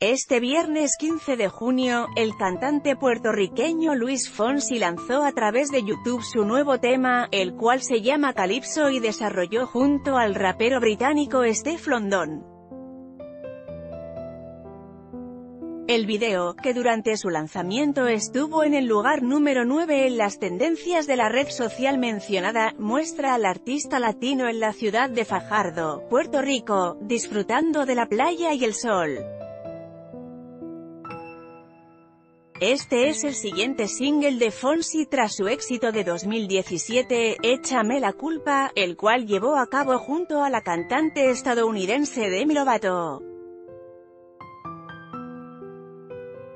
Este viernes 15 de junio, el cantante puertorriqueño Luis Fonsi lanzó a través de YouTube su nuevo tema, el cual se llama Calypso y desarrolló junto al rapero británico Steph London. El video, que durante su lanzamiento estuvo en el lugar número 9 en las tendencias de la red social mencionada, muestra al artista latino en la ciudad de Fajardo, Puerto Rico, disfrutando de la playa y el sol. Este es el siguiente single de Fonsi tras su éxito de 2017, Échame la culpa, el cual llevó a cabo junto a la cantante estadounidense Demi Lovato.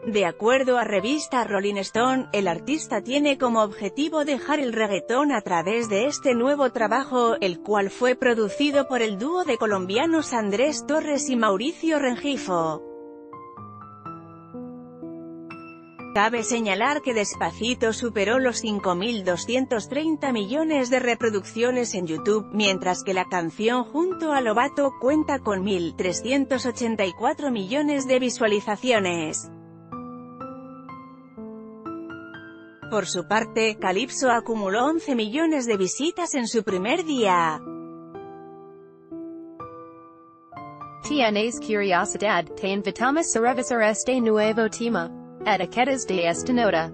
De acuerdo a revista Rolling Stone, el artista tiene como objetivo dejar el reggaetón a través de este nuevo trabajo, el cual fue producido por el dúo de colombianos Andrés Torres y Mauricio Rengifo. Cabe señalar que Despacito superó los 5.230 millones de reproducciones en YouTube, mientras que la canción junto a Lobato cuenta con 1.384 millones de visualizaciones. Por su parte, Calypso acumuló 11 millones de visitas en su primer día. TNA's Curiosidad, te invitamos a revisar este nuevo tema. Etiquetas de Estenoda